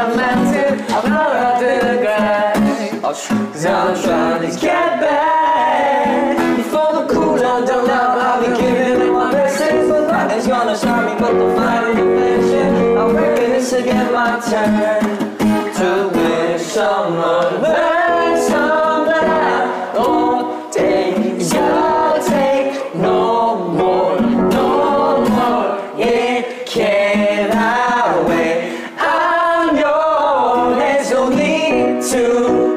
I meant it, I blow it to the ground. Cause I'm trying to get back. Before the cool down, down, I'll be giving it my best. It's life gonna show me, but the fight is I'm reckon it's again my turn to win someone. to